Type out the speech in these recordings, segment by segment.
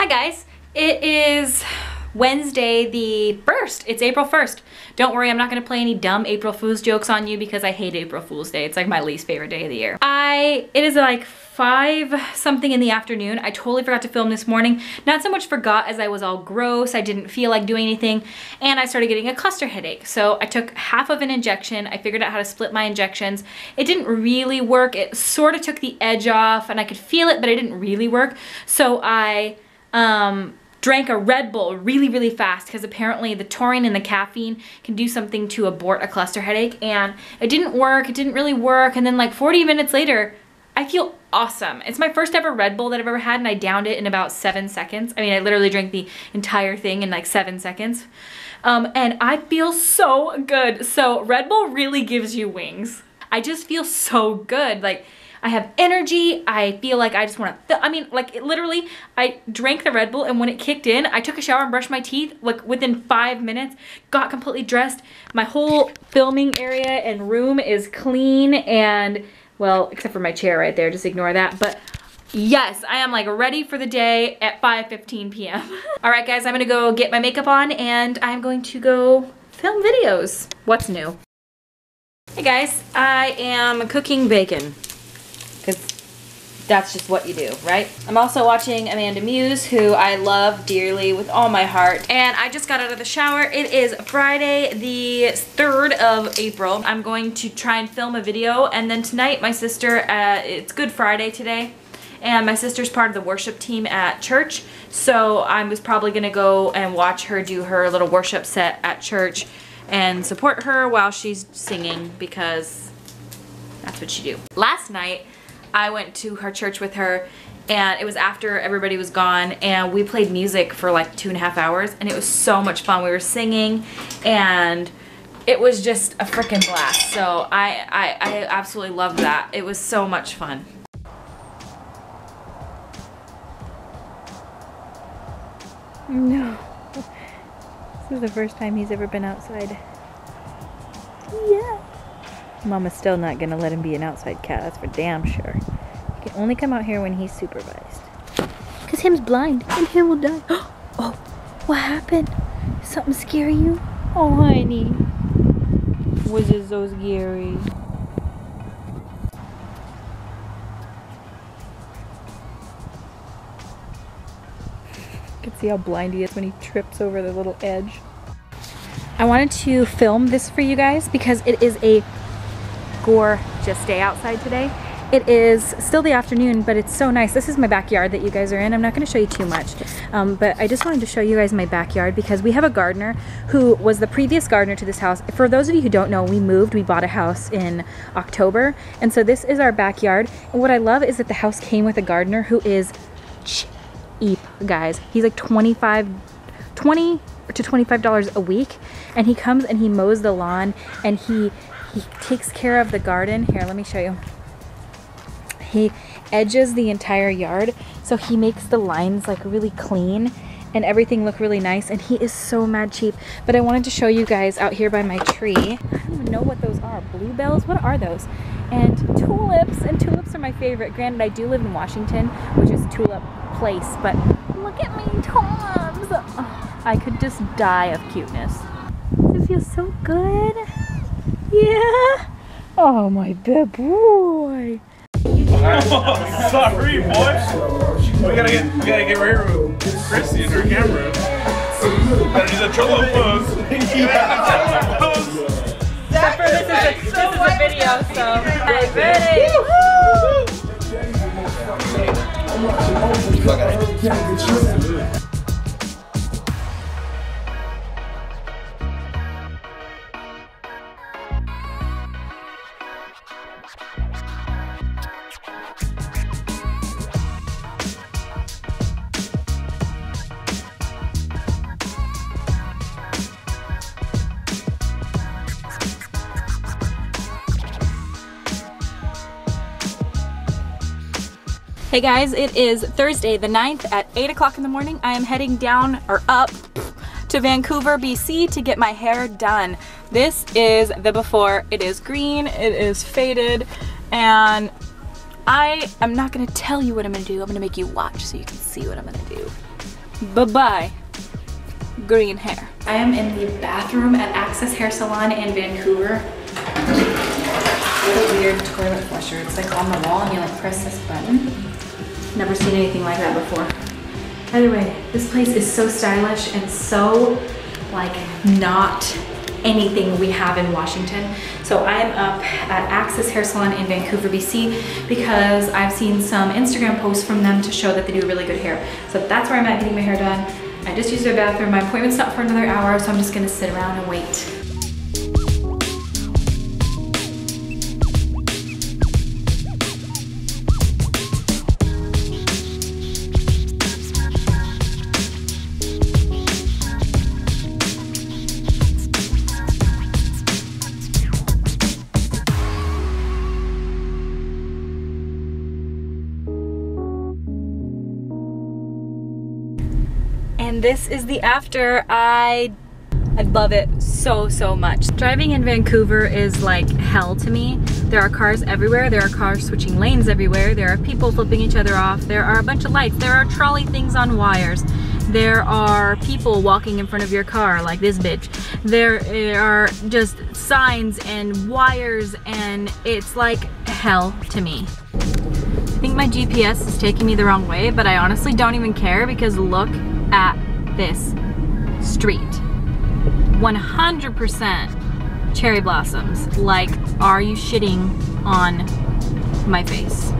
Hi guys, it is Wednesday the 1st. It's April 1st. Don't worry, I'm not gonna play any dumb April Fool's jokes on you because I hate April Fool's Day. It's like my least favorite day of the year. I, it is like five something in the afternoon. I totally forgot to film this morning. Not so much forgot as I was all gross. I didn't feel like doing anything and I started getting a cluster headache. So I took half of an injection. I figured out how to split my injections. It didn't really work. It sort of took the edge off and I could feel it, but it didn't really work. So I um, drank a Red Bull really, really fast because apparently the taurine and the caffeine can do something to abort a cluster headache and it didn't work, it didn't really work and then like 40 minutes later I feel awesome. It's my first ever Red Bull that I've ever had and I downed it in about seven seconds. I mean, I literally drank the entire thing in like seven seconds. Um, and I feel so good. So Red Bull really gives you wings. I just feel so good. Like I have energy. I feel like I just want to, I mean, like it, literally, I drank the Red Bull and when it kicked in, I took a shower and brushed my teeth like within five minutes, got completely dressed. My whole filming area and room is clean and well, except for my chair right there, just ignore that. But yes, I am like ready for the day at 5.15 p.m. All right, guys, I'm gonna go get my makeup on and I'm going to go film videos. What's new? Hey guys, I am cooking bacon because that's just what you do, right? I'm also watching Amanda Muse, who I love dearly with all my heart. And I just got out of the shower. It is Friday, the 3rd of April. I'm going to try and film a video. And then tonight, my sister, uh, it's Good Friday today. And my sister's part of the worship team at church. So I was probably gonna go and watch her do her little worship set at church and support her while she's singing because that's what she do. Last night, I went to her church with her and it was after everybody was gone and we played music for like two and a half hours and it was so much fun. We were singing and it was just a freaking blast. So I, I, I absolutely loved that. It was so much fun. No. This is the first time he's ever been outside. Yeah. Mama's still not gonna let him be an outside cat, that's for damn sure. He can only come out here when he's supervised. Cause him's blind and he will die. Oh, what happened? Something scary you? Oh, honey. Was it so scary? You can see how blind he is when he trips over the little edge. I wanted to film this for you guys because it is a gorgeous day outside today. It is still the afternoon, but it's so nice. This is my backyard that you guys are in. I'm not going to show you too much, um, but I just wanted to show you guys my backyard because we have a gardener who was the previous gardener to this house. For those of you who don't know, we moved. We bought a house in October, and so this is our backyard. And what I love is that the house came with a gardener who is cheap, guys. He's like 25, 20 to $25 a week, and he comes and he mows the lawn, and he he takes care of the garden. Here, let me show you. He edges the entire yard, so he makes the lines like really clean and everything look really nice and he is so mad cheap. But I wanted to show you guys out here by my tree. I don't even know what those are. Bluebells? What are those? And tulips and tulips are my favorite. Granted I do live in Washington which is tulip place but look at me tulips oh, I could just die of cuteness. It feels so good yeah. Oh, my bad boy. Sorry, boy. We gotta get we gotta get rid of Chrissy and her camera. Gotta do the cholo pose. yeah, pose. Except for this is a, this is a video, so hey, ready? Hey guys, it is Thursday the 9th at 8 o'clock in the morning. I am heading down, or up, to Vancouver, BC to get my hair done. This is the before. It is green, it is faded, and I am not gonna tell you what I'm gonna do. I'm gonna make you watch so you can see what I'm gonna do. Bye-bye, green hair. I am in the bathroom at Access Hair Salon in Vancouver. What a weird toilet flusher. It's like on the wall and you like press this button. Never seen anything like that before. Either way, this place is so stylish and so like not anything we have in Washington. So I'm up at Access Hair Salon in Vancouver, BC because I've seen some Instagram posts from them to show that they do really good hair. So that's where I'm at getting my hair done. I just used their bathroom. My appointment's not for another hour, so I'm just gonna sit around and wait. This is the after. I I love it so, so much. Driving in Vancouver is like hell to me. There are cars everywhere. There are cars switching lanes everywhere. There are people flipping each other off. There are a bunch of lights. There are trolley things on wires. There are people walking in front of your car like this bitch. There eh, are just signs and wires and it's like hell to me. I think my GPS is taking me the wrong way, but I honestly don't even care because look at this street. 100% cherry blossoms. Like, are you shitting on my face?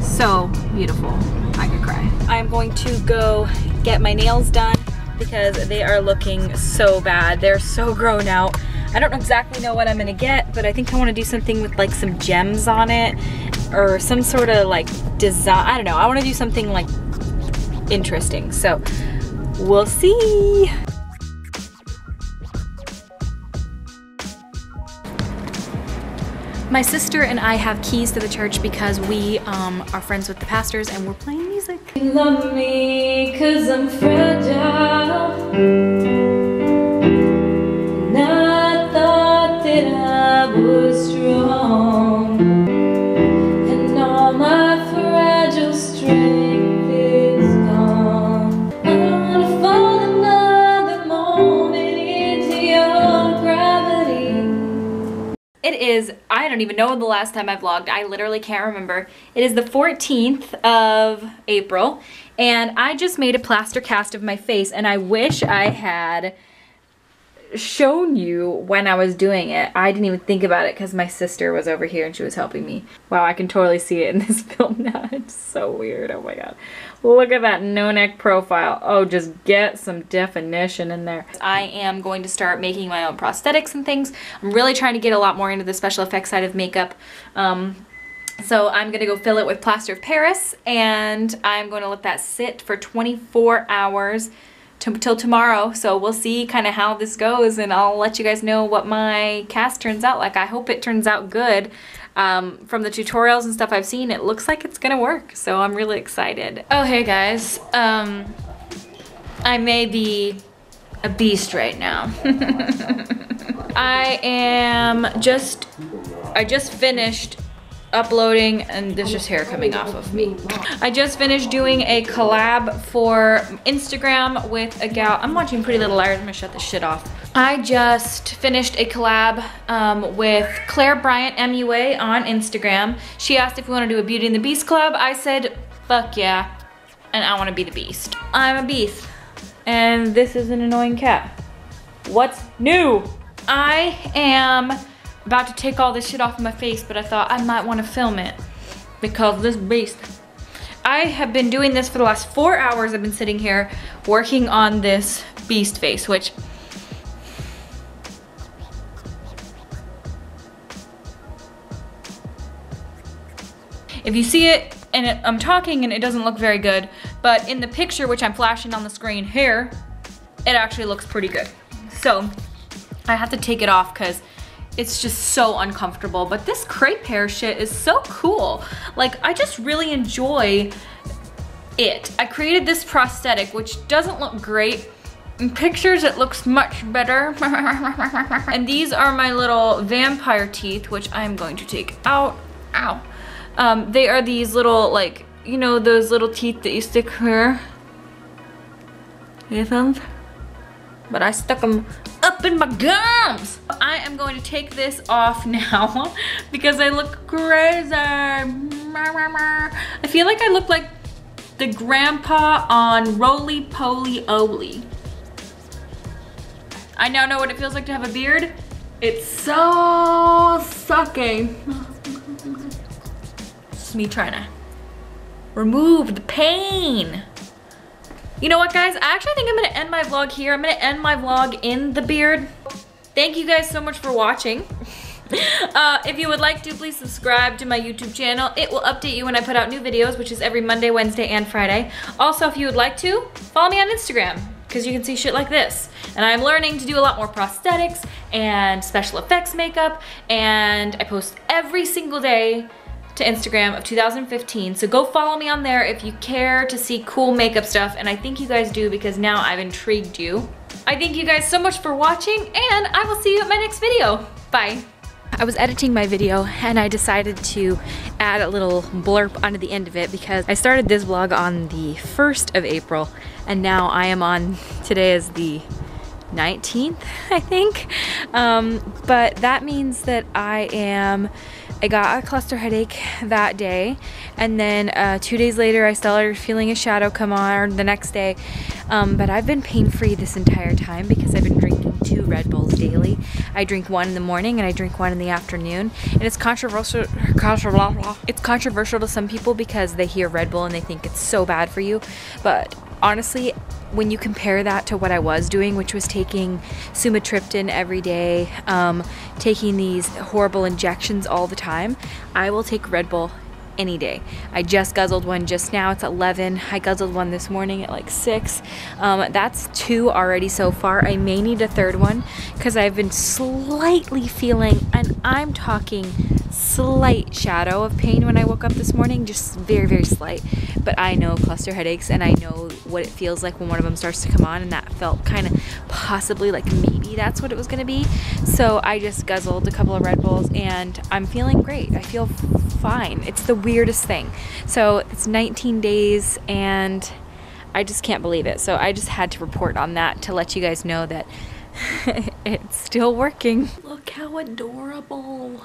So beautiful. I could cry. I'm going to go get my nails done because they are looking so bad. They're so grown out. I don't exactly know what I'm gonna get, but I think I wanna do something with like some gems on it or some sort of like design. I don't know. I wanna do something like interesting. So we'll see. My sister and I have keys to the church because we um, are friends with the pastors and we're playing music. Love me cause I'm fragile. And I thought that I was is, I don't even know the last time I vlogged. I literally can't remember. It is the 14th of April and I just made a plaster cast of my face and I wish I had shown you when I was doing it. I didn't even think about it because my sister was over here and she was helping me. Wow, I can totally see it in this film now. It's so weird. Oh my god. Look at that no neck profile. Oh, just get some definition in there. I am going to start making my own prosthetics and things. I'm really trying to get a lot more into the special effects side of makeup. Um, so I'm gonna go fill it with plaster of Paris and I'm going to let that sit for 24 hours till tomorrow. So we'll see kind of how this goes and I'll let you guys know what my cast turns out like. I hope it turns out good. Um, from the tutorials and stuff I've seen, it looks like it's gonna work. So I'm really excited. Oh, hey guys. Um, I may be a beast right now. I am just, I just finished uploading and there's just hair coming off of me. I just finished doing a collab for Instagram with a gal. I'm watching Pretty Little Liars. I'm gonna shut this shit off. I just finished a collab um, with Claire Bryant MUA on Instagram. She asked if we want to do a Beauty and the Beast collab. I said, fuck yeah. And I want to be the beast. I'm a beast. And this is an annoying cat. What's new? I am about to take all this shit off of my face, but I thought I might want to film it because this beast. I have been doing this for the last four hours. I've been sitting here working on this beast face, which if you see it and it, I'm talking and it doesn't look very good, but in the picture, which I'm flashing on the screen here, it actually looks pretty good. So I have to take it off because it's just so uncomfortable. But this crepe hair shit is so cool. Like, I just really enjoy it. I created this prosthetic, which doesn't look great. In pictures, it looks much better. and these are my little vampire teeth, which I'm going to take out. Ow. Um, they are these little, like, you know, those little teeth that you stick here. Earphones? But I stuck them up in my gums. I am going to take this off now because I look crazy. I feel like I look like the grandpa on Rolie Polie Olie. I now know what it feels like to have a beard. It's so sucking. It's me trying to remove the pain. You know what guys, I actually think I'm gonna end my vlog here. I'm gonna end my vlog in the beard. Thank you guys so much for watching. Uh, if you would like to, please subscribe to my YouTube channel. It will update you when I put out new videos, which is every Monday, Wednesday, and Friday. Also, if you would like to, follow me on Instagram, because you can see shit like this. And I'm learning to do a lot more prosthetics and special effects makeup, and I post every single day to Instagram of 2015. So go follow me on there if you care to see cool makeup stuff. And I think you guys do because now I've intrigued you. I thank you guys so much for watching and I will see you at my next video. Bye. I was editing my video and I decided to add a little blurb onto the end of it because I started this vlog on the 1st of April and now I am on, today is the 19th, I think. Um, but that means that I am I got a cluster headache that day and then uh, two days later I started feeling a shadow come on the next day um, but I've been pain-free this entire time because I've been drinking two Red Bulls daily. I drink one in the morning and I drink one in the afternoon and it's controversial, controversial it's controversial to some people because they hear Red Bull and they think it's so bad for you but honestly when you compare that to what I was doing, which was taking sumatriptan every day, um, taking these horrible injections all the time, I will take Red Bull any day. I just guzzled one just now. It's 11. I guzzled one this morning at like 6. Um, that's two already so far. I may need a third one because I've been slightly feeling, and I'm talking slight shadow of pain when I woke up this morning, just very, very slight. But I know cluster headaches and I know what it feels like when one of them starts to come on, and that felt kind of possibly like maybe that's what it was going to be. So I just guzzled a couple of Red Bulls and I'm feeling great. I feel fine. It's the weirdest thing. So it's 19 days and I just can't believe it. So I just had to report on that to let you guys know that it's still working. Look how adorable.